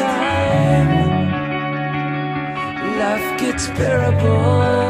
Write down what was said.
time, life gets bearable.